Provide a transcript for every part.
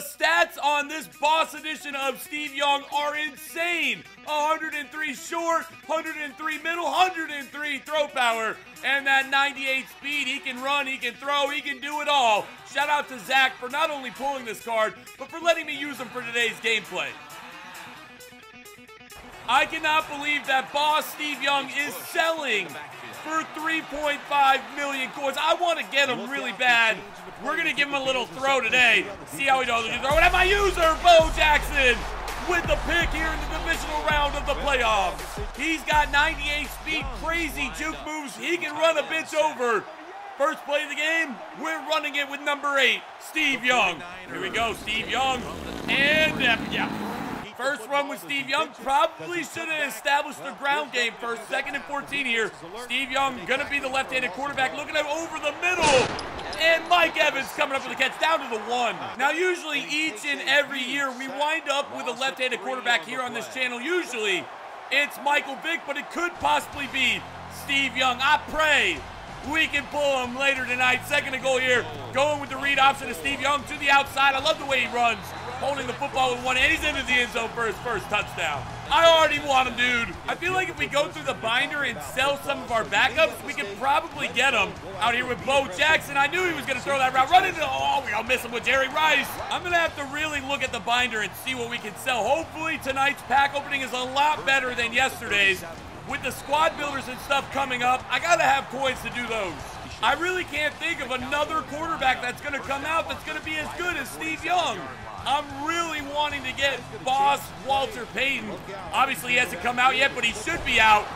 The stats on this boss edition of Steve Young are insane. 103 short, 103 middle, 103 throw power, and that 98 speed. He can run, he can throw, he can do it all. Shout out to Zach for not only pulling this card, but for letting me use him for today's gameplay. I cannot believe that boss Steve Young is selling for 3.5 million coins. I want to get him really bad. We're going to give him a little throw today. See how he does. Throw it at my user, Bo Jackson, with the pick here in the divisional round of the playoffs. He's got 98 speed, crazy juke moves. He can run a bitch over. First play of the game, we're running it with number eight, Steve Young. Here we go, Steve Young. And, uh, yeah, First run with Steve Young. Probably should have established the ground game first. Second and 14 here. Steve Young going to be the left-handed quarterback looking at over the middle. And Mike Evans coming up with the catch down to the one. Now, usually each and every year we wind up with a left-handed quarterback here on this channel. Usually it's Michael Vick, but it could possibly be Steve Young. I pray we can pull him later tonight. Second and goal here. Going with the read option of Steve Young to the outside. I love the way he runs holding the football with one hand. He's into the end zone his first touchdown. I already want him, dude. I feel like if we go through the binder and sell some of our backups, we could probably get him out here with Bo Jackson. I knew he was going to throw that route. Run into, oh, we're going to miss him with Jerry Rice. I'm going to have to really look at the binder and see what we can sell. Hopefully tonight's pack opening is a lot better than yesterday's. With the squad builders and stuff coming up, I got to have coins to do those. I really can't think of another quarterback that's going to come out that's going to be as good as Steve Young. I'm really wanting to get boss Walter Payton. Obviously, he hasn't come out yet, but he should be out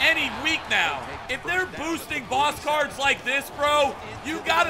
any week now. If they're boosting boss cards like this, bro, you got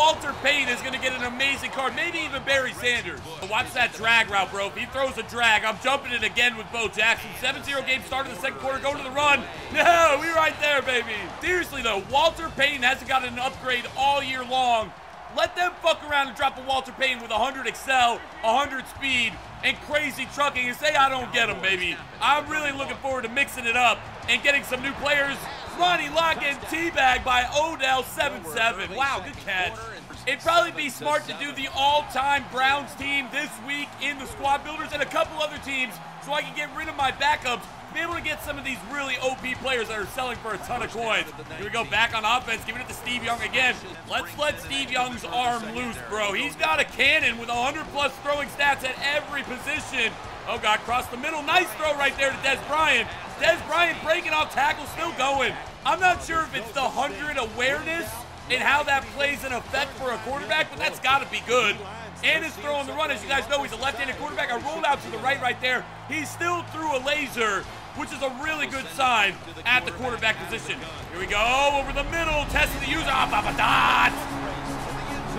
Walter Payton is going to get an amazing card. Maybe even Barry Sanders. Watch that drag route, bro. If he throws a drag, I'm jumping it again with Bo Jackson. 7-0 game start of the second quarter. Going to the run. No, we right there, baby. Seriously, though, Walter Payton hasn't gotten an upgrade all year long. Let them fuck around and drop a Walter Payton with 100 excel, 100 speed, and crazy trucking and say I don't get them, baby. I'm really looking forward to mixing it up and getting some new players. Ronnie Lockett teabag by Odell 7-7. Wow, good catch. It'd probably be smart to do the all-time Browns team this week in the squad builders and a couple other teams so I can get rid of my backups be able to get some of these really OP players that are selling for a ton of coins. Here we go, back on offense, giving it to Steve Young again. Let's let Steve Young's arm loose, bro. He's got a cannon with 100-plus throwing stats at every position. Oh, God, cross the middle. Nice throw right there to Dez Bryant. Dez Bryant breaking off tackle, still going. I'm not sure if it's the 100 awareness and how that plays an effect for a quarterback, but that's got to be good and is throwing the run. As you guys know, he's a left-handed quarterback. I rolled out to the right right there. He still threw a laser which is a really good sign at the quarterback position. Here we go, over the middle, testing the user. Ah, Papa Dot!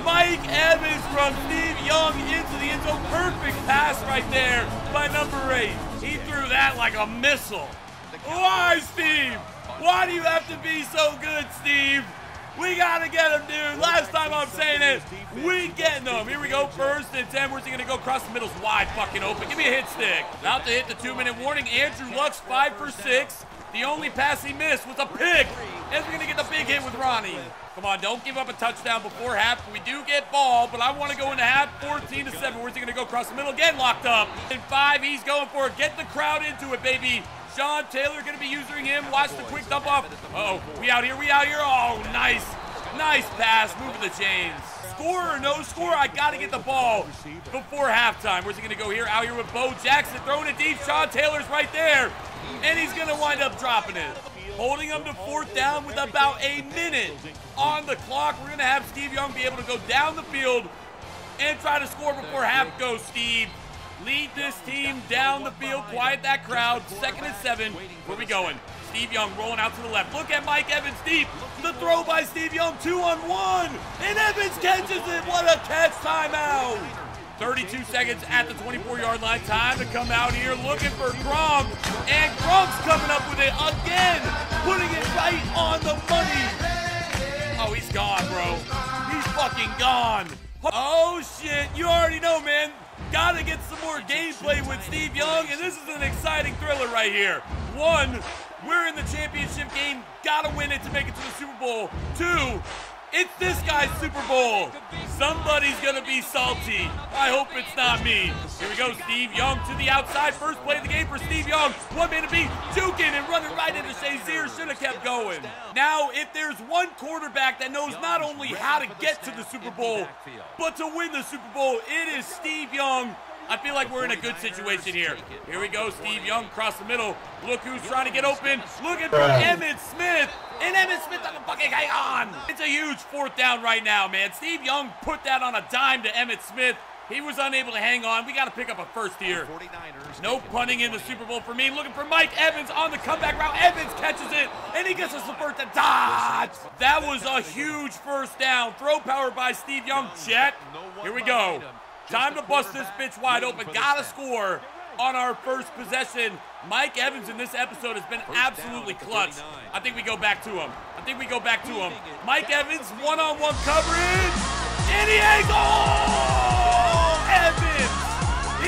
Mike Evans from Steve Young into the end zone. Perfect pass right there by number eight. He threw that like a missile. Why, Steve? Why do you have to be so good, Steve? We gotta get him, dude. Last time I'm saying it, we getting them. Here we go, first and 10. Where's he gonna go? Across the middle's wide fucking open. Give me a hit stick. About to hit the two-minute warning. Andrew Luck's five for six. The only pass he missed was a pick. And we're gonna get the big hit with Ronnie. Come on, don't give up a touchdown before half. We do get ball, but I want to go into half 14 to 7. Where's he gonna go across the middle? Again locked up. In five, he's going for it. Get the crowd into it, baby. Sean Taylor going to be using him. Watch the quick dump off. Uh oh we out here, we out here. Oh, nice. Nice pass, moving the chains. Score or no score, I got to get the ball before halftime. Where's he going to go here? Out here with Bo Jackson, throwing it deep. Sean Taylor's right there, and he's going to wind up dropping it. Holding him to fourth down with about a minute on the clock. We're going to have Steve Young be able to go down the field and try to score before half goes, Steve. Lead this team down the field, quiet that crowd. Second and seven. Where we going? Steve Young rolling out to the left. Look at Mike Evans deep. The throw by Steve Young, two on one. And Evans catches it. What a catch timeout. 32 seconds at the 24-yard line. Time to come out here looking for Gronk. And Gronk's coming up with it again, putting it right on the money. Oh, he's gone, bro. He's fucking gone. Oh, shit. You already know, man. Gotta get some more gameplay with Steve Young, and this is an exciting thriller right here. One, we're in the championship game. Gotta win it to make it to the Super Bowl. Two, It's this guy's Super Bowl. Somebody's going to be salty. I hope it's not me. Here we go, Steve Young to the outside. First play of the game for Steve Young. One man to beat, juking and running right into Shazier. Should have kept going. Now, if there's one quarterback that knows not only how to get to the Super Bowl, but to win the Super Bowl, it is Steve Young. I feel like we're in a good situation here. Here we go, Steve Young across the middle. Look who's trying to get open. Looking for Emmitt Smith. And Emmitt Smith doesn't fucking hang on. It's a huge fourth down right now, man. Steve Young put that on a dime to Emmitt Smith. He was unable to hang on. We got to pick up a first here. No punting in the Super Bowl for me. Looking for Mike Evans on the comeback route. Evans catches it, and he gets us the first to dodge. That was a huge first down. Throw power by Steve Young. Jet. Here we go. Time to bust this bitch wide open. Gotta score on our first possession. Mike Evans in this episode has been absolutely clutch. I think we go back to him. I think we go back to him. Mike Evans, one-on-one coverage. And he! Evans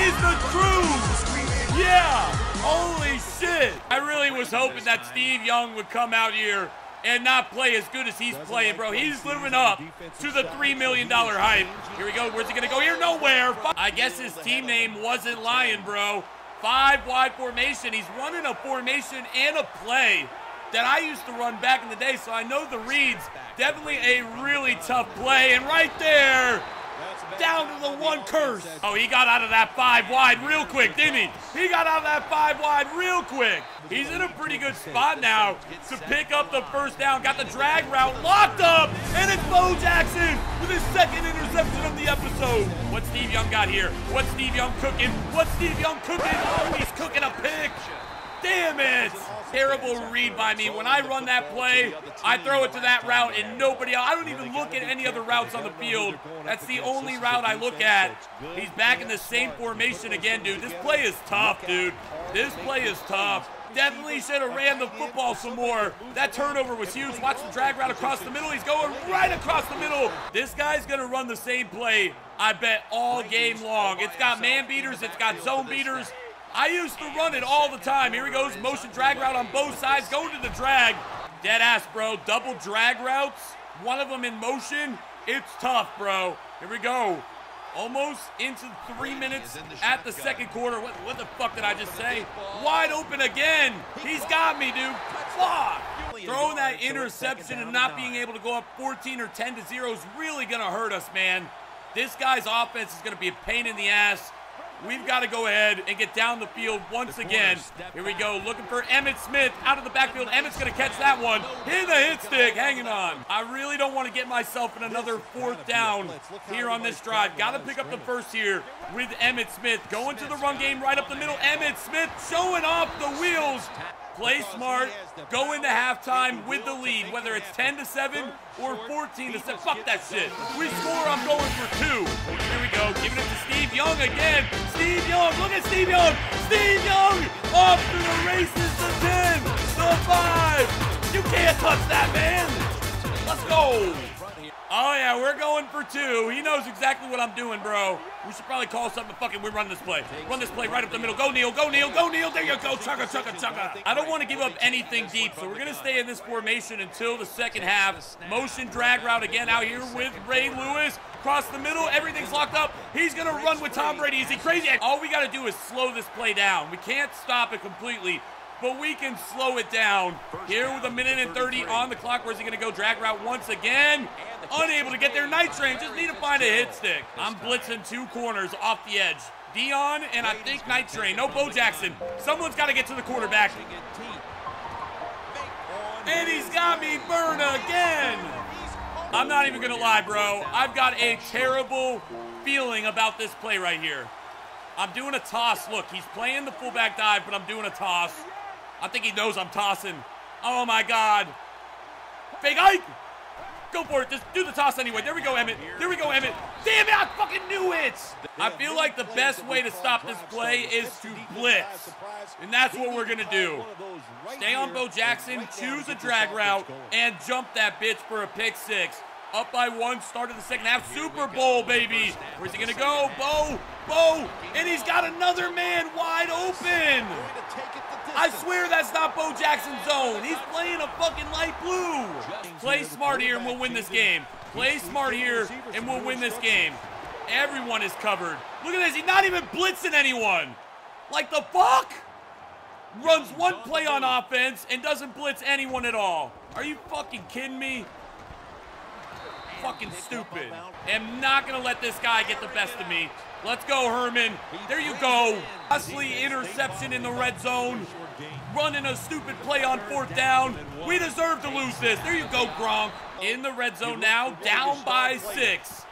is the truth. Yeah. Holy shit. I really was hoping that Steve Young would come out here and not play as good as he's playing, bro. He's living up to the $3 million hype. Here we go. Where's he going to go here? Nowhere. I guess his team name wasn't lying, bro. Five wide formation. He's running a formation and a play that I used to run back in the day, so I know the reads. Definitely a really tough play. And right there, down to the one curse. Oh, he got out of that five wide real quick, didn't he? He got out of that five wide real quick. He's in a pretty good spot now to pick up the first down. Got the drag route locked up, and it's Bo Jackson with his second interception of the episode. What Steve Young got here? What Steve Young cooking? What Steve Young cooking? Oh, he's cooking a pick. Damn it! Terrible read by me. When I run that play, I throw it to that route and nobody else. I don't even look at any other routes on the field. That's the only route I look at. He's back in the same formation again, dude. This play is tough, dude. This play is tough. Definitely should have ran the football some more. That turnover was huge. Watch the drag route across the middle. He's going right across the middle. This guy's going to run the same play, I bet, all game long. It's got man beaters. It's got zone beaters. I used to run it all the time. Here he goes, motion drag route on both sides, going to the drag. Dead ass, bro. Double drag routes, one of them in motion. It's tough, bro. Here we go. Almost into three minutes at the second quarter. What, what the fuck did I just say? Wide open again. He's got me, dude. Fuck. Throwing that interception and not being able to go up 14 or 10 to 0 is really going to hurt us, man. This guy's offense is going to be a pain in the ass. We've got to go ahead and get down the field once again. Here we go, looking for Emmitt Smith out of the backfield. Emmitt's going to catch that one. Hit the hit stick, hanging on. I really don't want to get myself in another fourth down here on this drive. Got to pick up the first here with Emmitt Smith. Going to the run game right up the middle. Emmitt Smith showing off the wheels play smart, go into halftime with the lead, whether it's 10 to 7 or 14 to 7. Fuck that shit. We score, I'm going for two. Here giving it to Steve Young again. Steve Young, look at Steve Young. Steve Young off to the races to 10, to 5. You can't touch that, man. Let's go. Oh, yeah, we're going for two. He knows exactly what I'm doing, bro. We should probably call something. Fucking, we run this play. Run this play right up the middle. Go, Neil. Go, Neil. Go, Neil. There you go. Chugga, chugga, chugga. I don't want to give up anything deep, so we're going to stay in this formation until the second half. Motion drag route again out here with Ray Lewis. Across the middle. Everything's locked up. He's going to run with Tom Brady. Is he crazy? All we got to do is slow this play down. We can't stop it completely but we can slow it down. Here with a minute and 30 on the clock. Where's he going to go? Drag route once again. Unable to get there. Night Train just need to find a hit stick. I'm blitzing two corners off the edge. Deion and I think Night Train. No, Bo Jackson. Someone's got to get to the quarterback. And he's got me burned again. I'm not even going to lie, bro. I've got a terrible feeling about this play right here. I'm doing a toss. Look, he's playing the fullback dive, but I'm doing a toss. I think he knows I'm tossing. Oh my God. Fake Ike. Go for it. Just do the toss anyway. There we go, Emmitt. There we go, Emmitt. Damn it, I fucking knew it. I feel like the best way to stop this play is to blitz. And that's what we're going to do. Stay on Bo Jackson, choose a drag route, and jump that bitch for a pick six. Up by one, start of the second half. Super Bowl, baby. Where's he gonna go? Bo, Bo, and he's got another man wide open. I swear that's not Bo Jackson's zone. He's playing a fucking light blue. Play smart here and we'll win this game. Play smart here and we'll win this game. Everyone is covered. Look at this. He's not even blitzing anyone. Like the fuck? Runs one play on offense and doesn't blitz anyone at all. Are you fucking kidding me? Fucking stupid. Am not gonna let this guy get the best of me. Let's go, Herman. There you go. Costly interception in the red zone. Running a stupid play on fourth down. We deserve to lose this. There you go, Gronk. In the red zone now, down by six.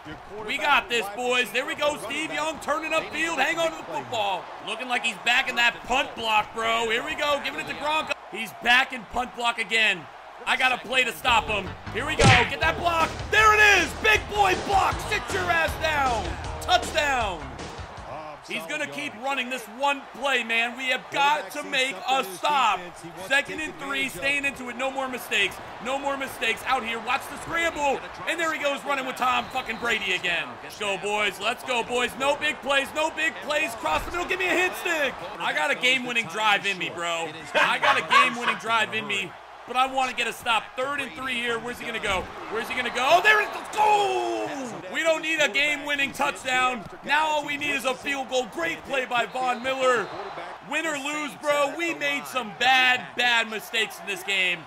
We got this, boys. There we go. Steve Young turning upfield. Hang on to the football. Looking like he's back in that punt block, bro. Here we go. Giving it to Gronk. He's back in punt block again. I got a play to stop him. Here we go. Get that block. There it is. Big boy block. Sit your ass down. Touchdown. He's going to keep running this one play, man. We have got to make a stop. Second and three, staying into it. No more mistakes. No more mistakes out here. Watch the scramble. And there he goes running with Tom fucking Brady again. Let's go, boys. Let's go, boys. No big plays. No big plays. Cross the middle. Give me a hit stick. I got a game-winning drive in me, bro. I got a game-winning drive in me but I want to get a stop. Third and three here. Where's he going to go? Where's he going to go? Oh, there it is. Go! We don't need a game-winning touchdown. Now all we need is a field goal. Great play by Von Miller. Win or lose, bro, we made some bad, bad mistakes in this game.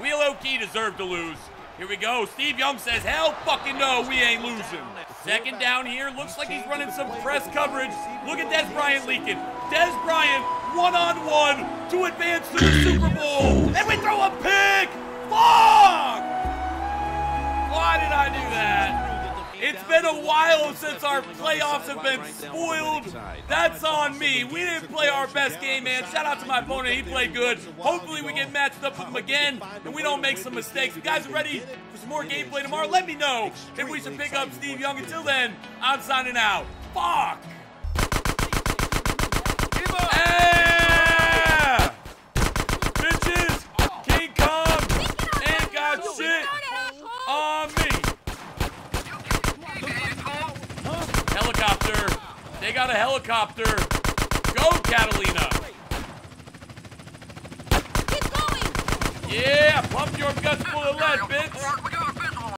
We low-key deserve to lose. Here we go. Steve Young says, hell fucking no, we ain't losing. Second down here. Looks like he's running some press coverage. Look at Dez Bryant leaking. Dez Bryant one-on-one to advance to the Super Bowl. And we throw a pick. Fuck! Why did I do that? It's been a while since our playoffs have been spoiled. That's on me. We didn't play our best game, man. Shout out to my opponent. He played good. Hopefully we get matched up with him again and we don't make some mistakes. you guys are ready for some more gameplay tomorrow, let me know if we should pick up Steve Young. Until then, I'm signing out. Fuck! Helicopter! Go, Catalina! Keep going! Yeah, pump your guts full of lead, bitch!